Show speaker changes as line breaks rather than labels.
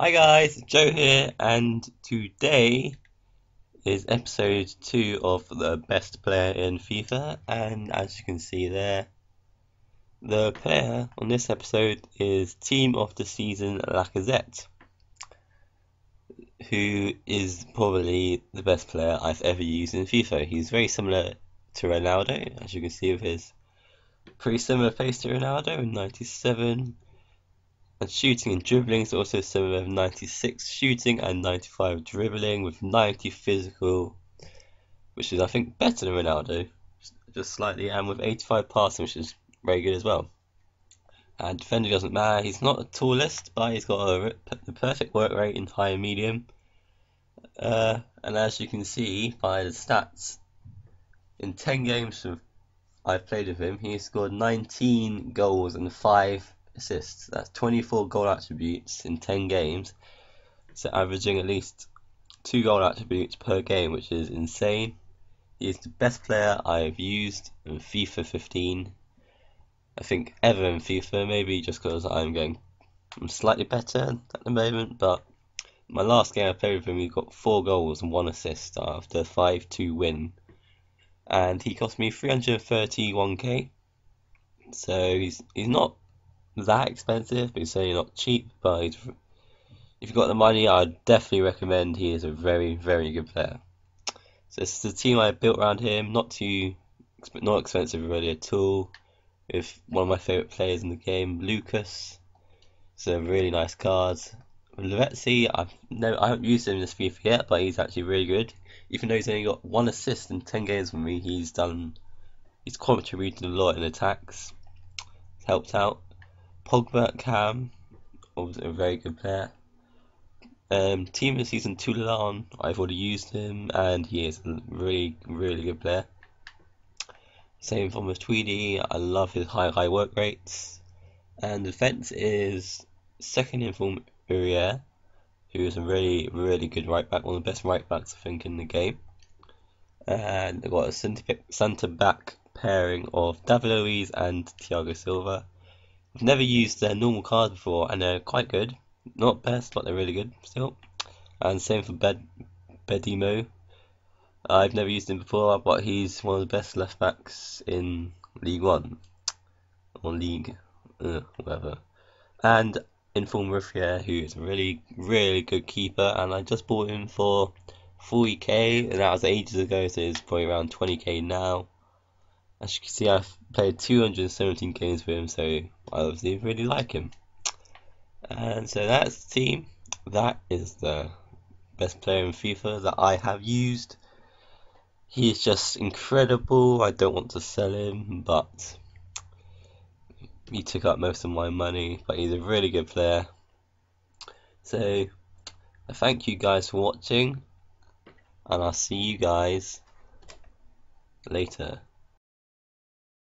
Hi guys, Joe here, and today is episode 2 of the best player in FIFA, and as you can see there, the player on this episode is Team of the Season Lacazette, who is probably the best player I've ever used in FIFA. He's very similar to Ronaldo, as you can see with his pretty similar face to Ronaldo in 97 and shooting and dribbling is also similar with 96 shooting and 95 dribbling with 90 physical, which is I think better than Ronaldo, just slightly, and with 85 passing, which is very good as well. And defending doesn't matter. He's not the tallest, but he's got a, the perfect work rate in high and medium. Uh, and as you can see by the stats, in 10 games I've played with him, he scored 19 goals and 5 assists. That's 24 goal attributes in 10 games. So averaging at least two goal attributes per game, which is insane. He is the best player I've used in FIFA 15. I think ever in FIFA, maybe just because I'm going I'm slightly better at the moment, but my last game I played with him, he got four goals and one assist after a 5 2 win. And he cost me 331k. So he's he's not that expensive, but he's certainly not cheap. But if you've got the money, I'd definitely recommend he is a very, very good player. So this is the team I built around him. Not too, not expensive really at all. With one of my favourite players in the game, Lucas. So really nice cards. Lavezzi, I've no, I haven't used him in this FIFA yet, but he's actually really good. Even though he's only got one assist in ten games for me, he's done, he's contributed a lot in attacks. Helped out. Pogba Cam, obviously a very good player. Um, team of the season Tulan, I've already used him, and he is a really, really good player. Same form with Tweedy, I love his high, high work rates. And defense is second in from Aurier, who is a really, really good right back, one of the best right backs I think in the game. And they've got a centre back pairing of David Luiz and Thiago Silva. I've never used their normal cards before, and they're quite good. Not best, but they're really good still. And same for Bed Bedimo. I've never used him before, but he's one of the best left backs in League One or League, uh, whatever. And Inform Ruffier, who is a really, really good keeper, and I just bought him for 40k, and that was ages ago, so it's probably around 20k now. As you can see, I've played 217 games with him, so I obviously really like him. And so that's the team. That is the best player in FIFA that I have used. He's just incredible. I don't want to sell him, but he took up most of my money. But he's a really good player. So I thank you guys for watching, and I'll see you guys later.